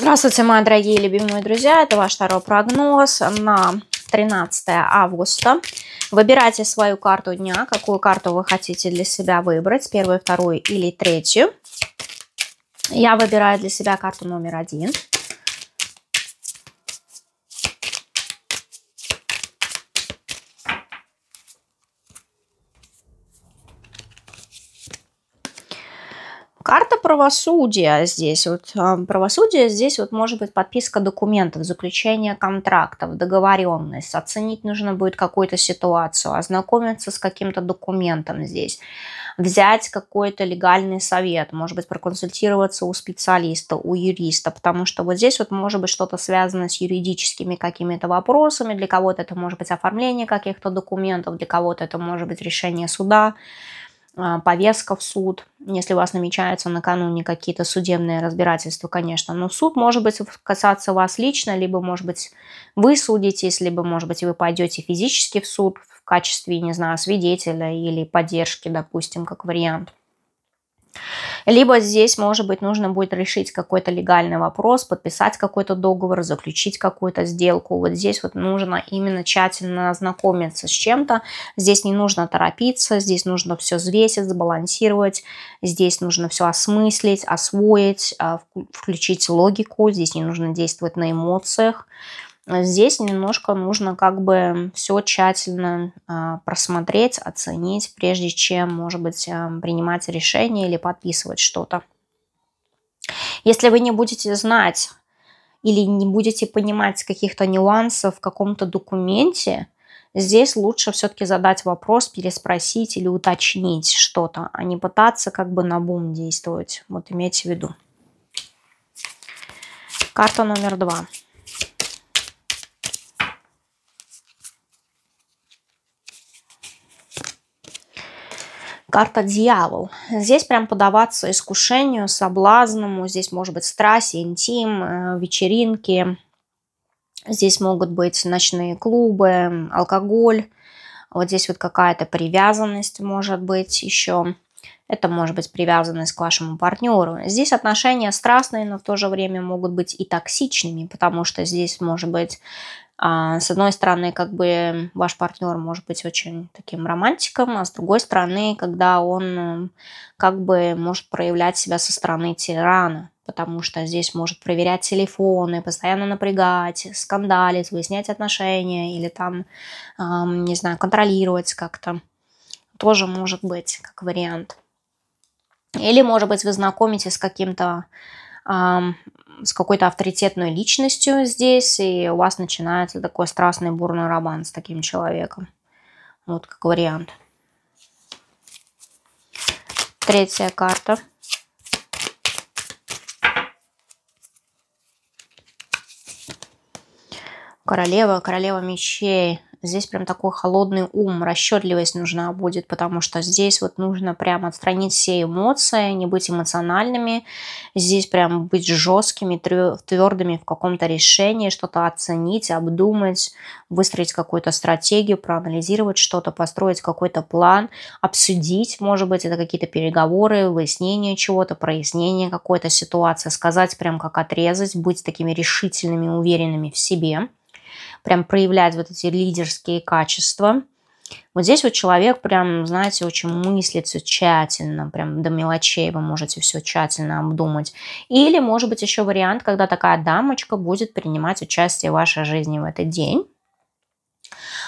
Здравствуйте, мои дорогие любимые друзья. Это ваш второй прогноз на 13 августа. Выбирайте свою карту дня, какую карту вы хотите для себя выбрать, первую, вторую или третью. Я выбираю для себя карту номер один. Карта правосудия здесь. Вот а, правосудие здесь вот может быть подписка документов, заключение контрактов, договоренность. Оценить нужно будет какую-то ситуацию, ознакомиться с каким-то документом здесь взять какой-то легальный совет, может быть, проконсультироваться у специалиста, у юриста, потому что вот здесь вот может быть что-то связано с юридическими какими-то вопросами, для кого-то это может быть оформление каких-то документов, для кого-то это может быть решение суда, повестка в суд, если у вас намечаются накануне какие-то судебные разбирательства, конечно. Но суд может быть касаться вас лично, либо, может быть, вы судитесь, либо, может быть, вы пойдете физически в суд в качестве, не знаю, свидетеля или поддержки, допустим, как вариант. Либо здесь, может быть, нужно будет решить какой-то легальный вопрос, подписать какой-то договор, заключить какую-то сделку. Вот здесь вот нужно именно тщательно ознакомиться с чем-то. Здесь не нужно торопиться, здесь нужно все взвесить, сбалансировать. Здесь нужно все осмыслить, освоить, а, включить логику. Здесь не нужно действовать на эмоциях. Здесь немножко нужно как бы все тщательно э, просмотреть, оценить, прежде чем, может быть, э, принимать решение или подписывать что-то. Если вы не будете знать или не будете понимать каких-то нюансов в каком-то документе, здесь лучше все-таки задать вопрос, переспросить или уточнить что-то, а не пытаться как бы на бум действовать. Вот имейте в виду. Карта номер два. Карта дьявол. Здесь прям подаваться искушению, соблазному. Здесь может быть страсть, интим, э, вечеринки. Здесь могут быть ночные клубы, алкоголь. Вот здесь вот какая-то привязанность может быть еще. Это может быть привязанность к вашему партнеру. Здесь отношения страстные, но в то же время могут быть и токсичными, потому что здесь может быть с одной стороны, как бы ваш партнер может быть очень таким романтиком, а с другой стороны, когда он как бы может проявлять себя со стороны тирана, потому что здесь может проверять телефоны, постоянно напрягать, скандалить, выяснять отношения или там, не знаю, контролировать как-то. Тоже может быть как вариант. Или, может быть, вы знакомитесь с каким-то с какой-то авторитетной личностью здесь, и у вас начинается такой страстный бурный роман с таким человеком. Вот как вариант. Третья карта. Королева, королева мечей. Здесь прям такой холодный ум, расчетливость нужна будет, потому что здесь вот нужно прям отстранить все эмоции, не быть эмоциональными. Здесь прям быть жесткими, твердыми в каком-то решении, что-то оценить, обдумать, выстроить какую-то стратегию, проанализировать что-то, построить какой-то план, обсудить, может быть, это какие-то переговоры, выяснение чего-то, прояснение какой-то ситуации, сказать прям как отрезать, быть такими решительными, уверенными в себе прям проявлять вот эти лидерские качества. Вот здесь вот человек прям, знаете, очень мыслится тщательно, прям до мелочей вы можете все тщательно обдумать. Или, может быть, еще вариант, когда такая дамочка будет принимать участие в вашей жизни в этот день.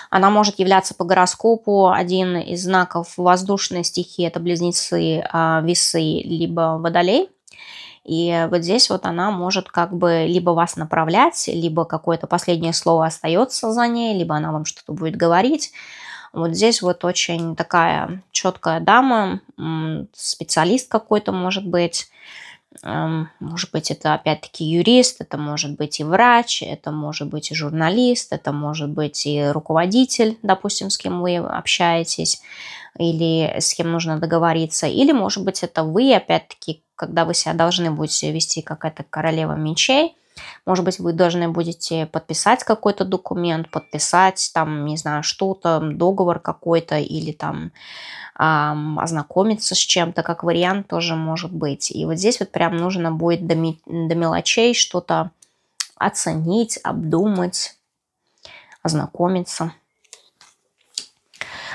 Она может являться по гороскопу один из знаков воздушной стихии, это близнецы, а, весы, либо водолей – и вот здесь вот она может как бы либо вас направлять, либо какое-то последнее слово остается за ней, либо она вам что-то будет говорить. Вот здесь вот очень такая четкая дама, специалист какой-то может быть, может быть, это опять-таки юрист, это может быть и врач, это может быть и журналист, это может быть и руководитель, допустим, с кем вы общаетесь, или с кем нужно договориться, или, может быть, это вы, опять-таки, когда вы себя должны будете вести как эта королева мечей, Может быть, вы должны будете подписать какой-то документ, подписать там, не знаю, что-то, договор какой-то или там эм, ознакомиться с чем-то, как вариант тоже может быть. И вот здесь вот прям нужно будет до, до мелочей что-то оценить, обдумать, ознакомиться.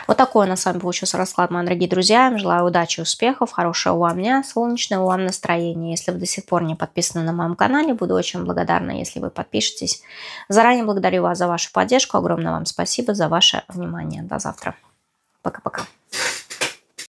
Вот такой у нас с вами получился расклад, мои дорогие друзья. Желаю удачи, успехов, хорошего вам дня, солнечного вам настроения. Если вы до сих пор не подписаны на моем канале, буду очень благодарна, если вы подпишетесь. Заранее благодарю вас за вашу поддержку. Огромное вам спасибо за ваше внимание. До завтра. Пока-пока.